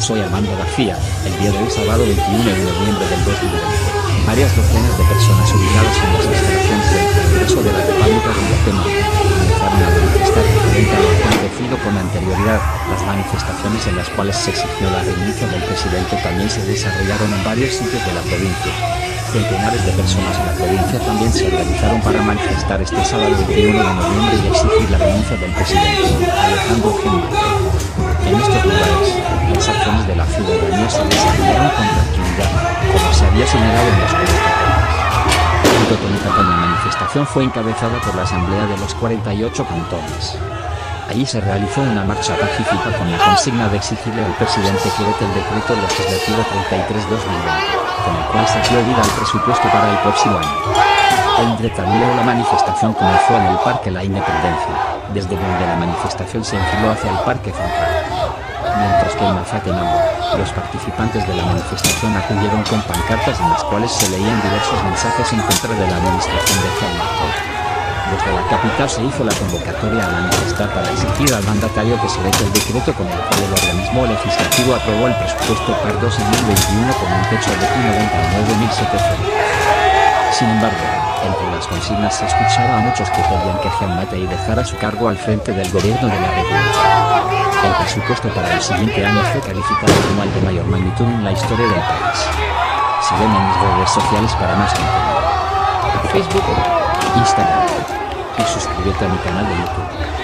soy Armando García, el día de sábado 21 de noviembre del 2020. Varias docenas de personas ubicadas en las instalaciones del Congreso de la República de Guatemala comenzaron a manifestar frente a lo acontecido con anterioridad. Las manifestaciones en las cuales se exigió la renuncia del presidente también se desarrollaron en varios sitios de la provincia. Centenares de personas en la provincia también se organizaron para manifestar este sábado 21 de noviembre y exigir la renuncia del presidente, Alejandro Genuino. En estos lugares, las acciones de la ciudadanía se desarrollaron con tranquilidad, como se había señalado en las. Junto con campaña manifestación fue encabezada por la Asamblea de los 48 cantones. Allí se realizó una marcha pacífica con la consigna de exigirle al presidente que vete el decreto legislativo 33-2020, con el cual se dio vida al presupuesto para el próximo año. Entre tanto la manifestación comenzó en el Parque La Independencia, desde donde la manifestación se enfiló hacia el Parque Central. Mientras que en Mazatenango, los participantes de la manifestación acudieron con pancartas en las cuales se leían diversos mensajes en contra de la administración de Juan. Desde la capital se hizo la convocatoria a manifestar para exigir al mandatario que se vete el decreto con el cual el organismo legislativo aprobó el presupuesto para 2021 con un techo de 99.700. Sin embargo, entre las consignas se escuchaba a muchos que pedían que y dejara su cargo al frente del gobierno de la República. El presupuesto para el siguiente año fue calificado como el de mayor magnitud en la historia del país. Sígueme en mis redes sociales para más contenido. Facebook, Instagram y suscríbete a mi canal de YouTube.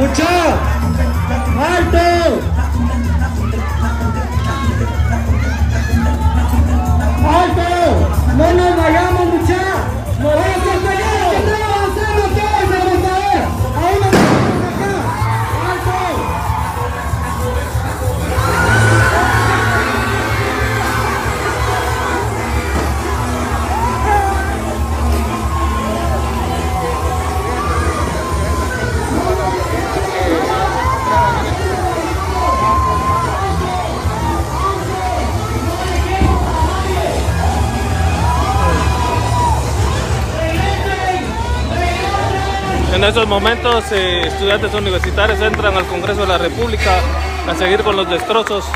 Muchas. En estos momentos, eh, estudiantes universitarios entran al Congreso de la República a seguir con los destrozos